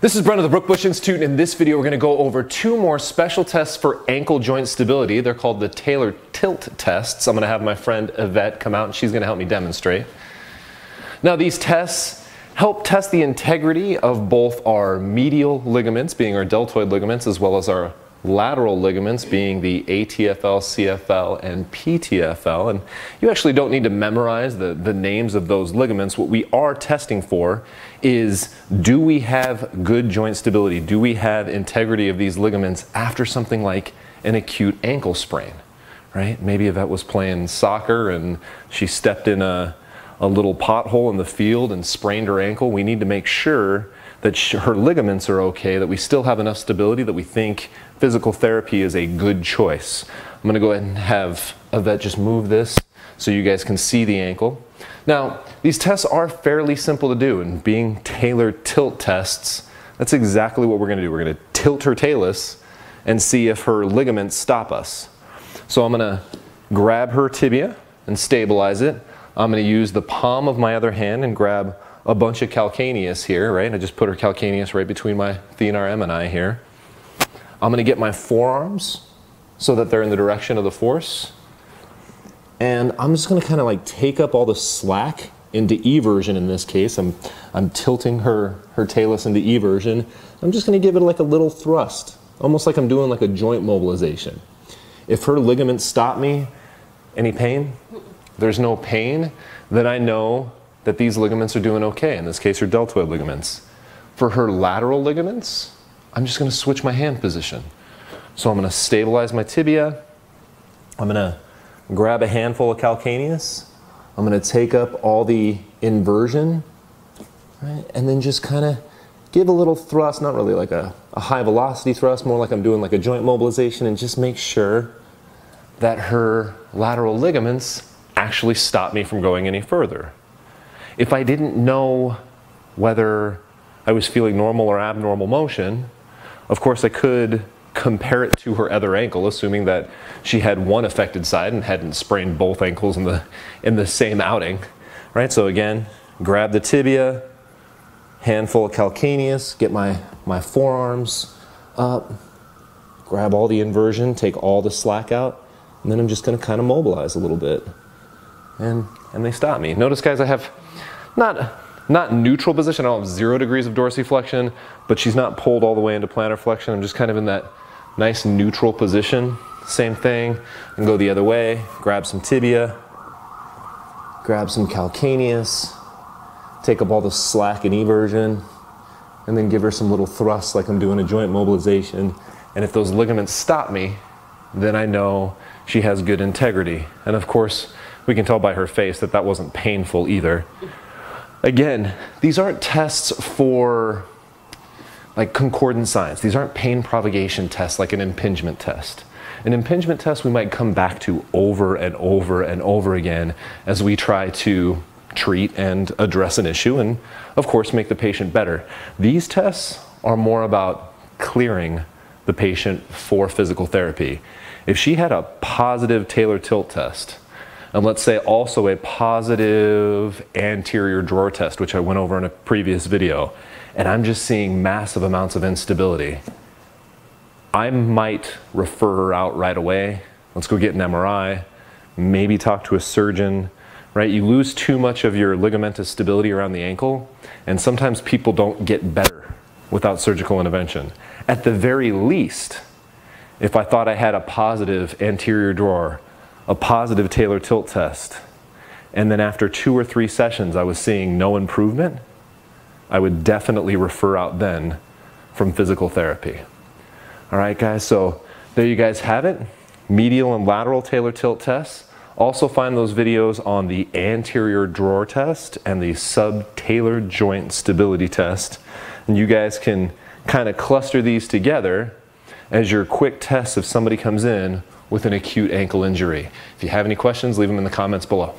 This is Brent of the Brookbush Institute, and in this video we're going to go over two more special tests for ankle joint stability. They're called the Talar Tilt tests. I'm going to have my friend Yvette come out and she's going to help me demonstrate. Now these tests help test the integrity of both our medial ligaments, being our deltoid ligaments, as well as our lateral ligaments being the ATFL, CFL, and PTFL. And you actually don't need to memorize the, the names of those ligaments. What we are testing for is do we have good joint stability? Do we have integrity of these ligaments after something like an acute ankle sprain? Right? Maybe Yvette was playing soccer and she stepped in a, a little pothole in the field and sprained her ankle. We need to make sure that her ligaments are okay, that we still have enough stability that we think physical therapy is a good choice. I'm gonna go ahead and have Yvette just move this so you guys can see the ankle. Now, these tests are fairly simple to do, and being Talar tilt tests, that's exactly what we're gonna do. We're gonna tilt her talus and see if her ligaments stop us. So I'm gonna grab her tibia and stabilize it. I'm gonna use the palm of my other hand and grab a bunch of calcaneus here, right? I just put her calcaneus right between my thenar eminence here. I'm gonna get my forearms so that they're in the direction of the force. And I'm just gonna kind of like take up all the slack into eversion in this case. I'm, I'm tilting her, her talus into eversion. I'm just gonna give it like a little thrust, almost like I'm doing like a joint mobilization. If her ligaments stop me, any pain? There's no pain, then I know that these ligaments are doing okay. In this case, her deltoid ligaments. For her lateral ligaments, I'm just gonna switch my hand position. So I'm gonna stabilize my tibia. I'm gonna grab a handful of calcaneus. I'm gonna take up all the inversion, right? And then just kind of give a little thrust, not really like a, a high velocity thrust, more like I'm doing like a joint mobilization and just make sure that her lateral ligaments actually stop me from going any further. If I didn't know whether I was feeling normal or abnormal motion, of course I could compare it to her other ankle, assuming that she had one affected side and hadn't sprained both ankles in the, in the same outing, right? So again, grab the tibia, handful of calcaneus, get my, my forearms up, grab all the inversion, take all the slack out, and then I'm just gonna kind of mobilize a little bit. And, and they stop me. Notice guys, I have not, not neutral position. I don't have zero degrees of dorsiflexion, but she's not pulled all the way into plantar flexion. I'm just kind of in that nice neutral position. Same thing, and go the other way, grab some tibia, grab some calcaneus, take up all the slack and eversion, and then give her some little thrusts like I'm doing a joint mobilization. And if those ligaments stop me, then I know she has good integrity. And of course, we can tell by her face that that wasn't painful either. Again, these aren't tests for like concordant signs. These aren't pain propagation tests like an impingement test. An impingement test we might come back to over and over and over again as we try to treat and address an issue and, of course, make the patient better. These tests are more about clearing the patient for physical therapy. If she had a positive Talar tilt test, and let's say also a positive anterior drawer test, which I went over in a previous video, and I'm just seeing massive amounts of instability, I might refer her out right away. Let's go get an MRI, maybe talk to a surgeon, right? You lose too much of your ligamentous stability around the ankle, and sometimes people don't get better without surgical intervention. At the very least, if I thought I had a positive anterior drawer, a positive Talar tilt test, and then after two or three sessions I was seeing no improvement, I would definitely refer out then from physical therapy. All right, guys, so there you guys have it. Medial and lateral Talar tilt tests. Also find those videos on the anterior drawer test and the sub-talar joint stability test. And you guys can kind of cluster these together as your quick test if somebody comes in with an acute ankle injury. If you have any questions, leave them in the comments below.